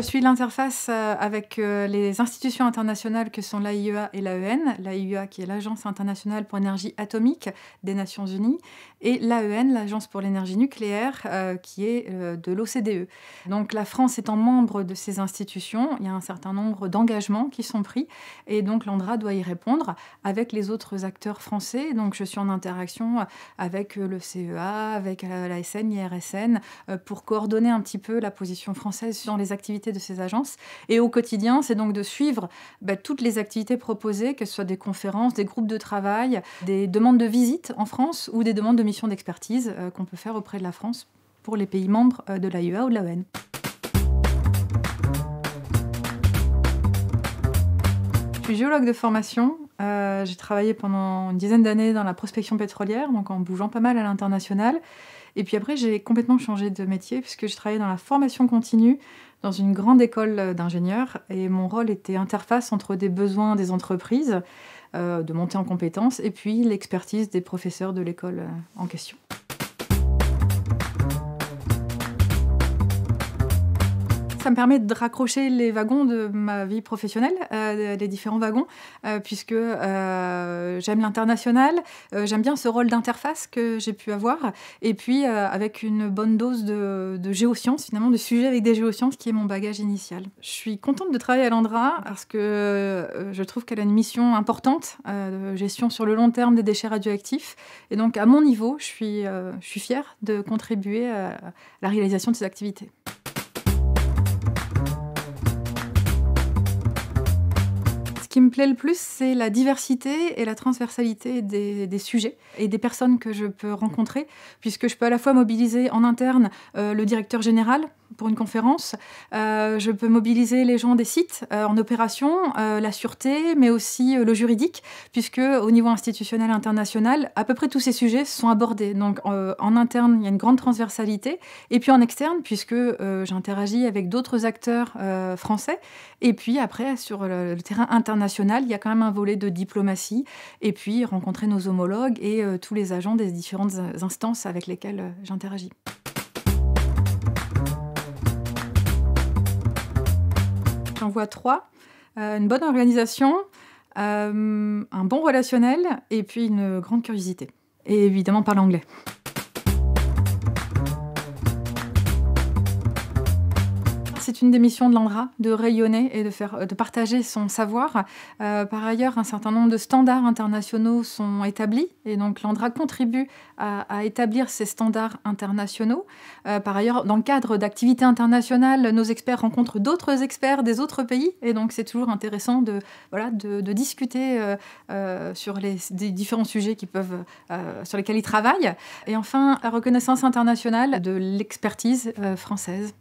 Je suis l'interface euh, avec euh, les institutions internationales que sont l'AIEA et l'AEN. L'AIEA qui est l'Agence internationale pour l'énergie atomique des Nations Unies et l'AEN, l'Agence pour l'énergie nucléaire, euh, qui est de l'OCDE. Donc la France étant membre de ces institutions, il y a un certain nombre d'engagements qui sont pris et donc l'ANDRA doit y répondre avec les autres acteurs français. Donc je suis en interaction avec le CEA, avec l'ASN, l'IRSN, pour coordonner un petit peu la position française sur les activités de ces agences. Et au quotidien, c'est donc de suivre bah, toutes les activités proposées, que ce soit des conférences, des groupes de travail, des demandes de visite en France ou des demandes de missions d'expertise euh, qu'on peut faire auprès de la France pour les pays membres euh, de l'AIEA ou de l'AEN. Je suis géologue de formation. Euh, j'ai travaillé pendant une dizaine d'années dans la prospection pétrolière, donc en bougeant pas mal à l'international. Et puis après, j'ai complètement changé de métier puisque je travaillais dans la formation continue dans une grande école d'ingénieurs et mon rôle était interface entre des besoins des entreprises euh, de monter en compétences et puis l'expertise des professeurs de l'école euh, en question. Ça me permet de raccrocher les wagons de ma vie professionnelle, euh, les différents wagons, euh, puisque euh, j'aime l'international, j'aime bien ce rôle d'interface que j'ai pu avoir, et puis avec une bonne dose de, géosciences, finalement, de sujets avec des géosciences, qui est mon bagage initial. Je suis contente de travailler à l'Andra parce que je trouve qu'elle a une mission importante de gestion sur le long terme des déchets radioactifs, et donc à mon niveau, je suis fière de contribuer à la réalisation de ces activités. Qui me plaît le plus, c'est la diversité et la transversalité des, sujets et des personnes que je peux rencontrer, puisque je peux à la fois mobiliser en interne euh, le directeur général pour une conférence, euh, je peux mobiliser les gens des sites euh, en opération, la sûreté, mais aussi le juridique, puisque au niveau institutionnel international, à peu près tous ces sujets sont abordés. Donc en interne, il y a une grande transversalité, et puis en externe, puisque j'interagis avec d'autres acteurs français, et puis après sur le terrain international il y a quand même un volet de diplomatie, et puis rencontrer nos homologues et euh, tous les agents des différentes instances avec lesquelles euh, j'interagis. J'en vois trois. Euh, une bonne organisation, un bon relationnel et puis une grande curiosité. Et évidemment parler anglais. C'est une des missions de l'ANDRA, de rayonner et de, faire, de partager son savoir. Euh, par ailleurs, un certain nombre de standards internationaux sont établis et donc l'ANDRA contribue à, établir ces standards internationaux. Euh, par ailleurs, dans le cadre d'activités internationales, nos experts rencontrent d'autres experts des autres pays et donc c'est toujours intéressant de, voilà, de, discuter euh, sur les, différents sujets qui peuvent, sur lesquels ils travaillent. Et enfin, la reconnaissance internationale de l'expertise française.